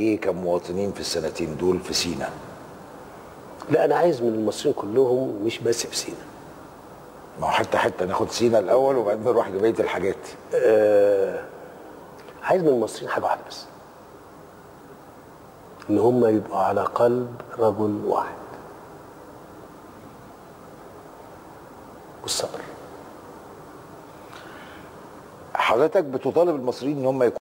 إيه كمواطنين في السنتين دول في سينا؟ لا أنا عايز من المصريين كلهم مش بس في سينا. ما هو حتى حتى ناخد سينا الأول وبعدين نروح لبقيه الحاجات. آه عايز من المصريين حاجة واحدة بس. إن هم يبقوا على قلب رجل واحد. والصبر. حضرتك بتطالب المصريين إن هم يكونوا